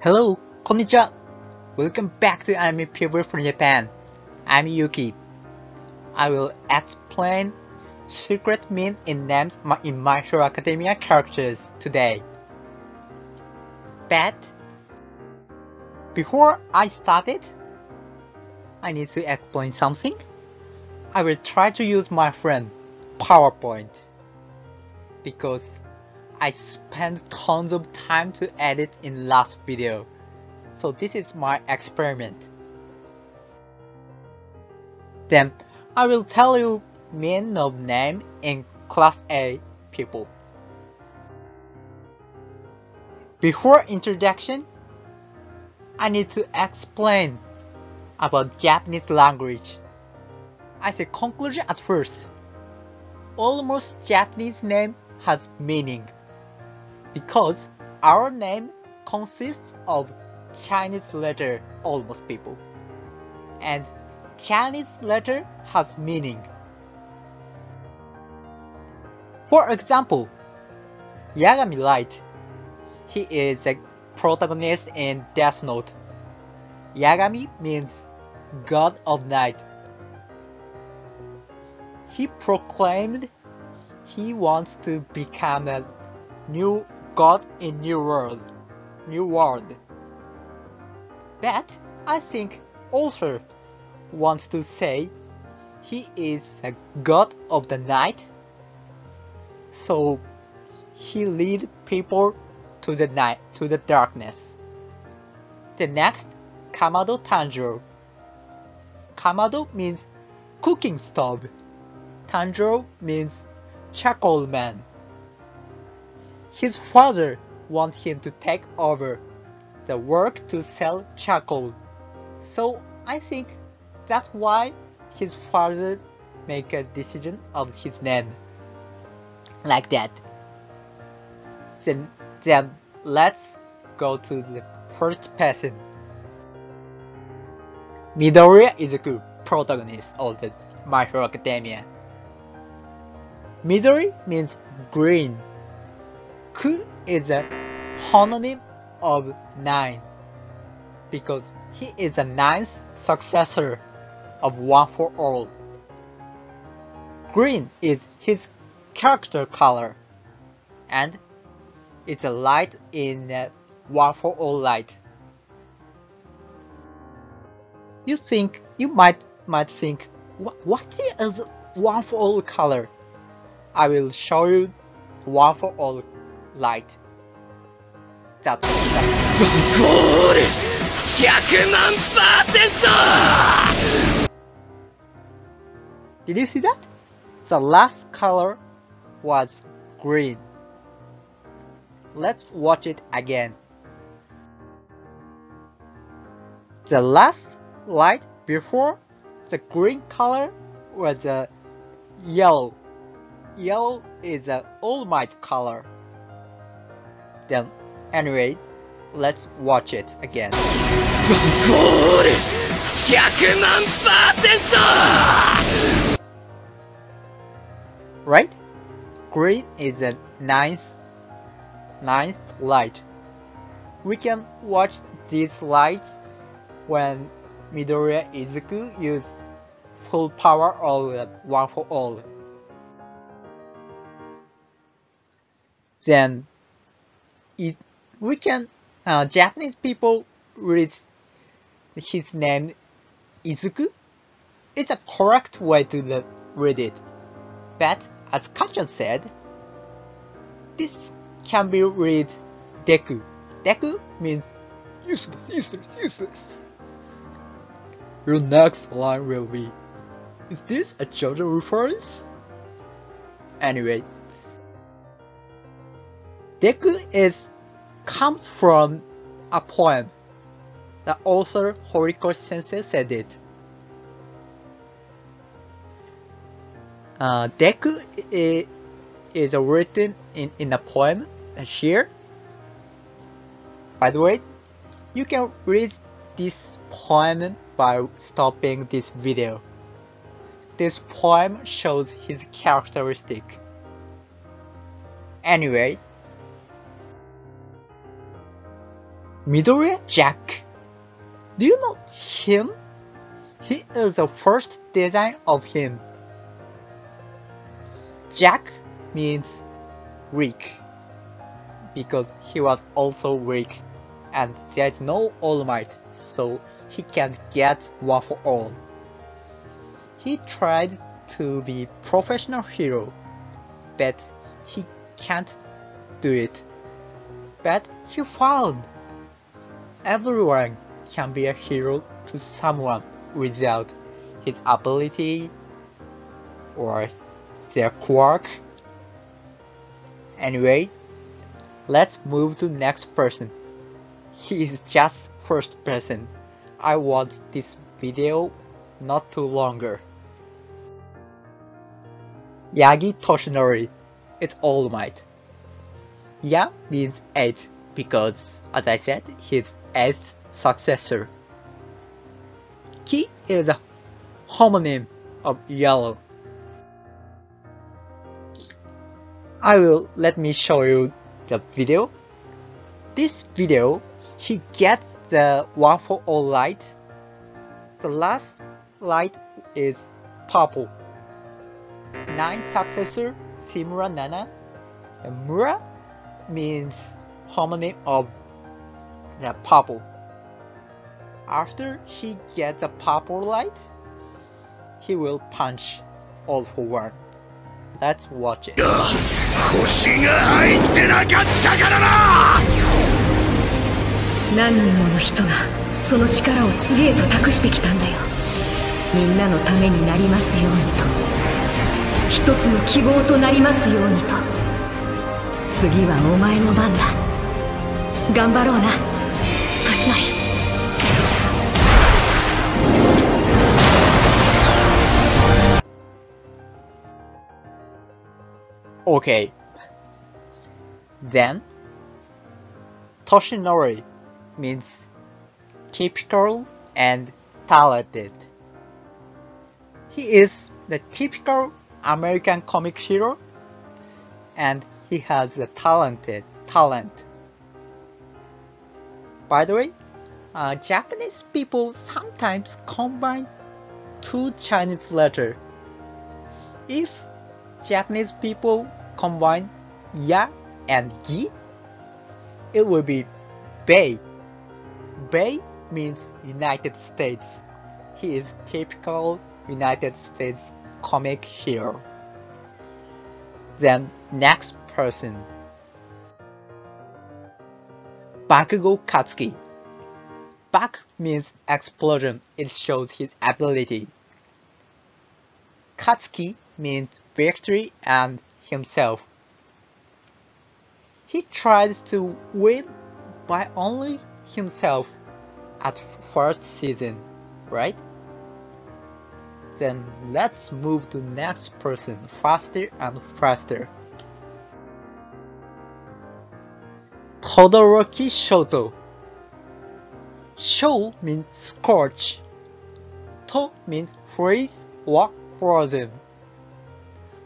Hello, konnichiwa. Welcome back to Anime People from Japan. I'm Yuki. I will explain secret meaning in names in My Hero Academia characters today. But before I start it, I need to explain something. I will try to use my friend PowerPoint because I spent tons of time to edit in last video. So this is my experiment. Then I will tell you meaning of name in class A people. Before introduction, I need to explain about Japanese language. I say conclusion at first. Almost Japanese name has meaning because our name consists of Chinese letter almost people and Chinese letter has meaning. For example, Yagami Light. He is a protagonist in Death Note. Yagami means God of Night. He proclaimed he wants to become a new God in New World. New World. But I think author wants to say he is a god of the night. So he lead people to the night to the darkness. The next Kamado Tanjiro. Kamado means cooking stove. Tanjiro means charcoal man. His father wants him to take over the work to sell charcoal. So I think that's why his father make a decision of his name. Like that. Then then let's go to the first person. Midoriya is a good protagonist of the My Hero Academia. Midori means green. Ku is a homonym of nine because he is the ninth successor of One for All. Green is his character color and it's a light in One for All light. You think you might might think what what is One for All color? I will show you One for All light that Did you see that? The last color was green. Let's watch it again. The last light before the green color was a yellow. Yellow is an all might color them. Anyway, let's watch it again. Right? Green is the ninth, ninth light. We can watch these lights when Midoriya Izuku use full power of One for All. Then it we can uh, Japanese people read his name Izuku. It's a correct way to read it. But as Kacchan said, this can be read Deku. Deku means useless, useless, useless. Your next line will be, is this a JoJo reference? Anyway, Deku is comes from a poem. The author Horikoshi Sensei said it. Uh, Deku is, is written in, in a poem here. By the way, you can read this poem by stopping this video. This poem shows his characteristic. Anyway, Midoriya Jack. Do you know him? He is the first design of him. Jack means weak because he was also weak and there's no All Might so he can't get one for all. He tried to be professional hero but he can't do it. But he found everyone can be a hero to someone without his ability or their quirk. Anyway, let's move to next person. He is just first person. I want this video not too longer. Yagi Toshinori. It's All Might. Ya means 8 because, as I said, he's 8th successor. Ki is a homonym of yellow. I will let me show you the video. This video, he gets the one for all light. The last light is purple. Nine successor, Shimura Nana. And Mura means homonym of the purple. After he gets a purple light, he will punch all for one. Let's watch it. 腰が入ってなかったからな何人もの人がその力を次へと託してきたんだよみんなのためになりますようにと一つの希望となりますようにと次はお前の番だ頑張ろうな Okay. Then, Toshinori means typical and talented. He is the typical American comic hero and he has a talented talent. By the way, uh, Japanese people sometimes combine two Chinese letters. If Japanese people combine ya and gi, it will be Bay. Bay means United States. He is typical United States comic hero. Then next person. Bakugo Katsuki. Bak means explosion. It shows his ability. Katsuki means victory and himself. He tried to win by only himself at first season, right? Then let's move to next person faster and faster. Todoroki Shoto. Sho means scorch. To means freeze or frozen.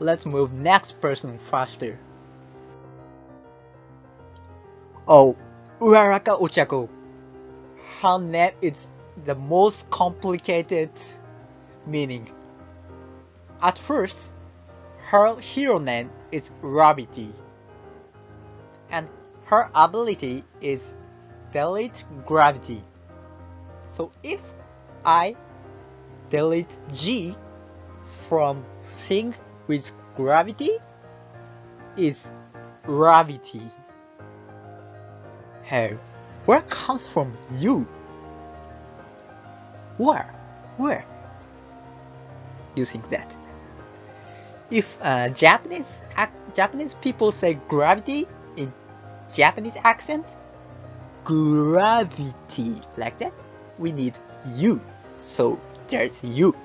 Let's move next person faster. Oh, Uraraka Ochako. Her name is the most complicated meaning. At first, her hero name is Gravity, and her ability is Delete Gravity. So if I delete G from thing with gravity, is gravity. Hey, where comes from you? Where? Where? You think that? If uh, Japanese Japanese people say gravity in Japanese accent, gravity like that, we need you. So there's you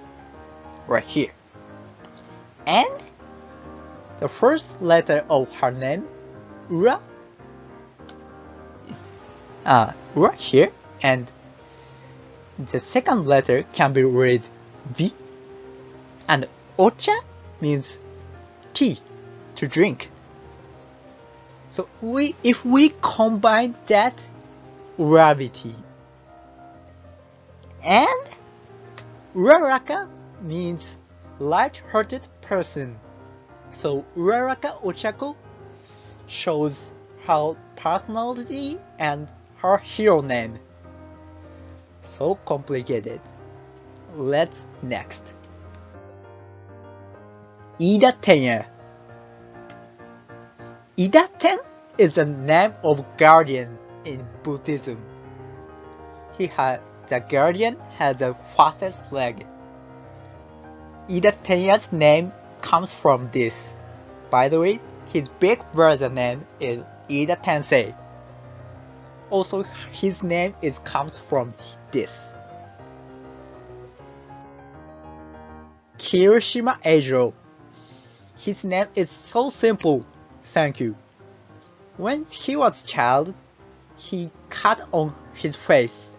right here. And the first letter of her name, Ura, is uh, Ura here, and the second letter can be read V, and Ocha means tea, to drink. So we, if we combine that, gravity. And Uraraka means light-hearted person. So Uraraka Ochako shows her personality and her hero name. So complicated. Let's next. Iida Tenya. Ida Ten is the name of guardian in Buddhism. He had the guardian has the fastest leg. Iida Tenya's name comes from this. By the way, his big brother name is Iida Tensei. Also, his name is comes from this. Kirishima Ejo. His name is so simple. Thank you. When he was child, he cut on his face.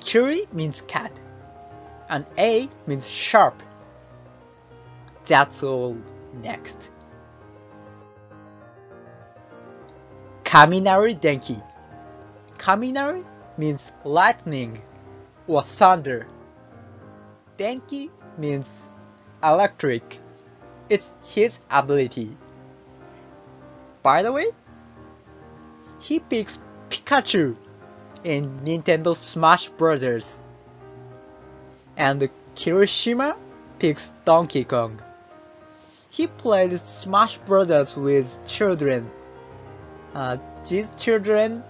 Kiri means cat, and A means sharp. That's all. Next. Kaminari Denki. Kaminari means lightning or thunder. Denki means electric. It's his ability. By the way, he picks Pikachu in Nintendo Smash Bros. And Kirishima picks Donkey Kong. He played Smash Bros. with children. Uh, these children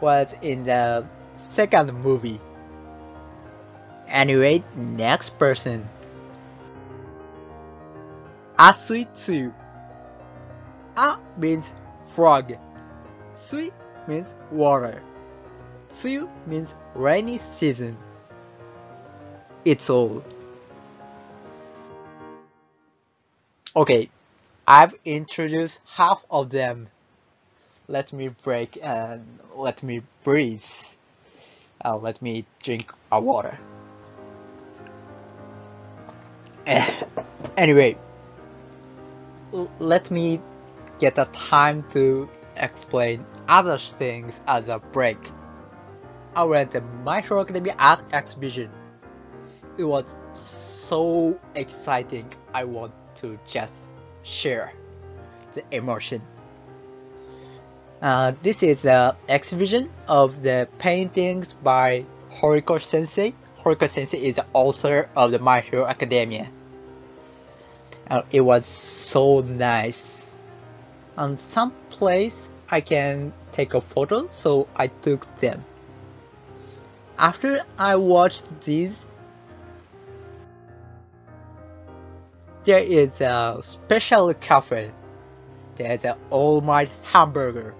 was in the second movie. Anyway, next person. Asui Tsuyu. A means frog. Sui means water. Tsuyu means rainy season. It's all. Okay, I've introduced half of them. Let me break and let me breathe. Uh, let me drink a water. anyway, let me get a time to explain other things as a break. I went to My Hero Academia Art Exhibition. It was so exciting. I want to just share the emotion. Uh, this is an exhibition of the paintings by Horikoshi Sensei. Horikoshi Sensei is the author of the My Hero Academia. Uh, it was so nice. On some place I can take a photo, so I took them. After I watched these, there is a special cafe. There's an All Might hamburger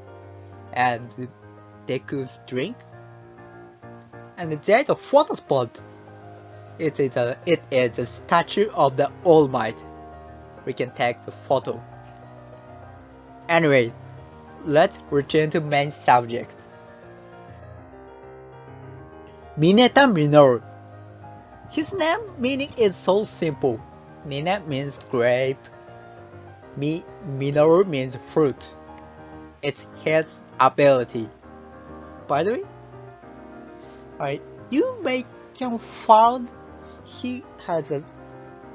and Deku's drink. And there's a photo spot. It is a it is a statue of the All Might. We can take the photo. Anyway, let's return to main subject. Mineta Minoru. His name meaning is so simple. Mina means grape. Mi Minoru means fruit. It's his ability. By the way, right, you may can find he has a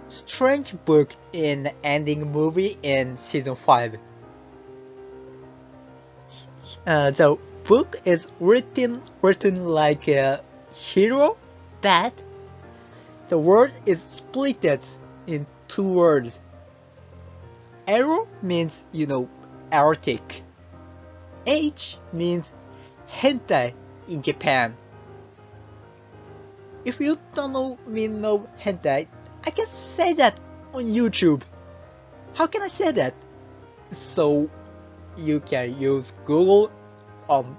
strange book in the ending movie in season 5. Uh, the book is written written like a hero, but the word is split in two words. Arrow means, you know, erotic. H means hentai in Japan. If you don't know mean of hentai, I can say that on YouTube. How can I say that? So you can use Google on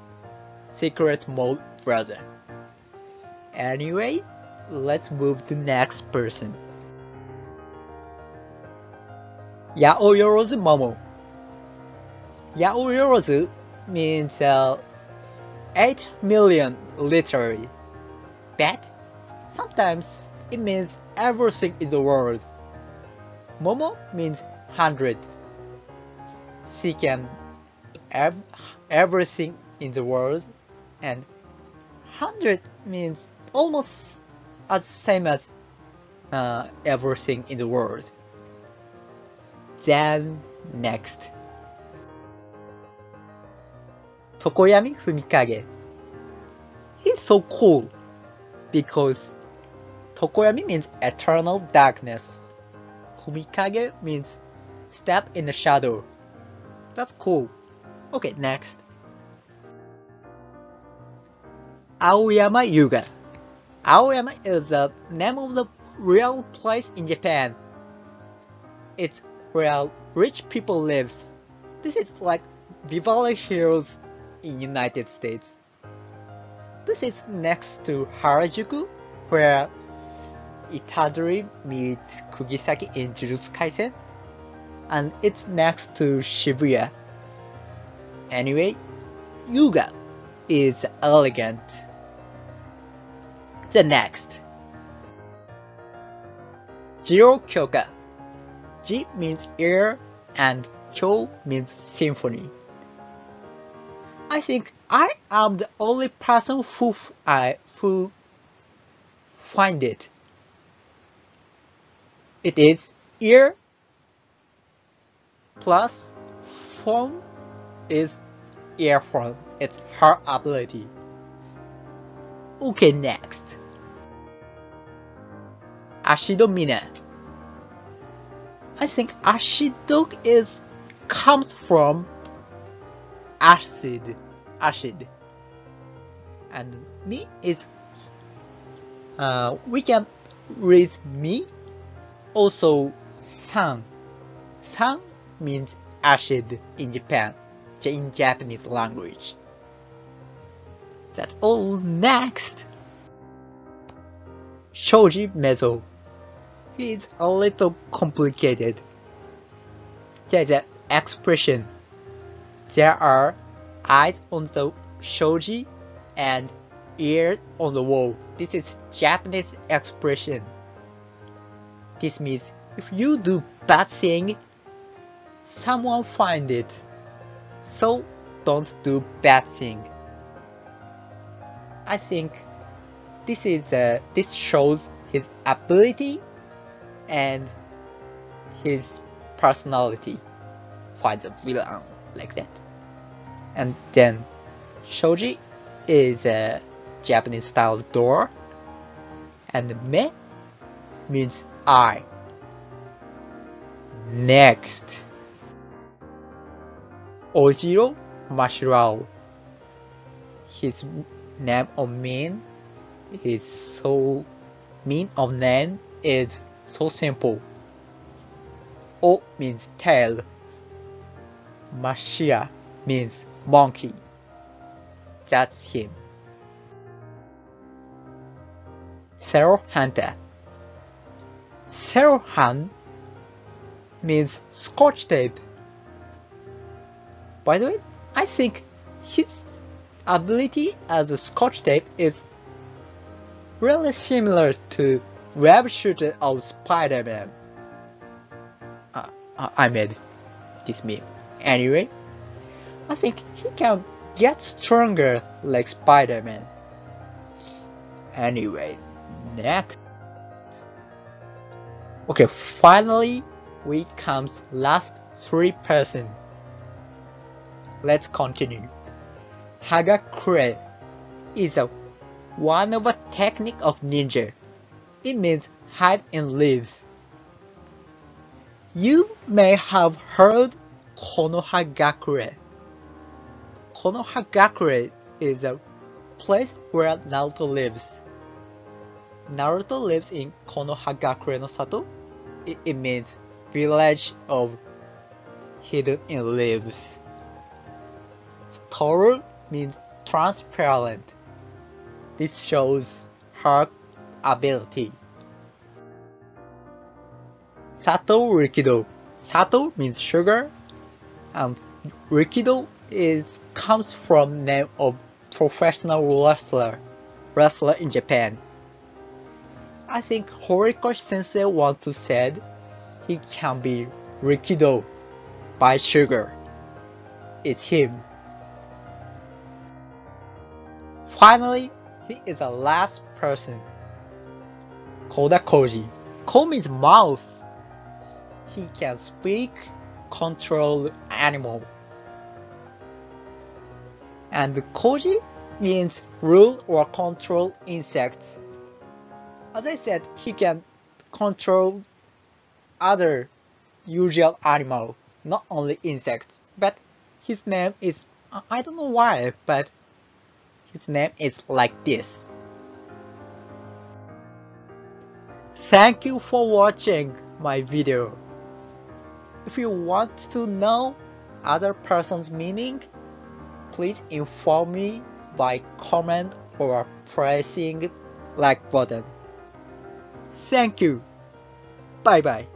secret mode browser. Anyway, let's move to next person. Yaoyorozu Momo. Yaoyorozu means uh, 8 million literally. But sometimes it means everything in the world. Momo means 100. She can ev everything in the world and 100 means almost as same as uh, everything in the world. Then next. Tokoyami Fumikage. He's so cool because Tokoyami means eternal darkness. Fumikage means step in the shadow. That's cool. Okay, next. Aoyama Yuga. Aoyama is the name of the real place in Japan. It's where rich people lives. This is like Beverly Hills in United States. This is next to Harajuku, where Itadori meets Kugisaki in Jujutsu Kaisen, and it's next to Shibuya. Anyway, Yuga is elegant. The next. Jiro Kyoka. Ji means ear and Kyo means symphony. I think I am the only person who I who find it. It is ear plus form is earphone. It's her ability. Okay, next. Ashido Mina. I think Ashido is comes from acid, acid, and me is uh, we can read me also san. San means acid in Japan, in Japanese language. That's all next. Shoji Mezo. It's a little complicated. There's an expression. There are eyes on the shoji and ears on the wall. This is Japanese expression. This means if you do bad thing, someone find it. So don't do bad thing. I think this is uh, this shows his ability and his personality fight the villain like that. And then shoji is a Japanese style door and me means I. Next. Ojiro Mashirao. His name of mean is so mean of name is so simple. O means tail. Mashira means monkey. That's him. Sero Hanta. Zero Hunt means scotch tape. By the way, I think his ability as a scotch tape is really similar to web shooter of Spider-Man. Uh, I made this meme. Anyway, I think he can get stronger like Spider-Man. Anyway, next. Okay, finally we comes last three person. Let's continue. Hagakure is a one of a technique of ninja. It means hide in leaves. You may have heard Konohagakure. Konohagakure is a place where Naruto lives. Naruto lives in Konohagakure no Sato. It, it means village of hidden in leaves. Toru means transparent. This shows her ability. Sato Rikido. Sato means sugar, and Rikido is comes from name of professional wrestler, wrestler in Japan. I think Horikoshi Sensei to said he can be Rikido by sugar. It's him. Finally, he is the last person. Koda Koji. Ko means mouth. He can speak, control animal. And Koji means rule or control insects. As I said, he can control other usual animal, not only insects. But his name is I don't know why, but his name is like this. Thank you for watching my video. If you want to know other person's meaning, please inform me by comment or pressing like button. Thank you. Bye bye.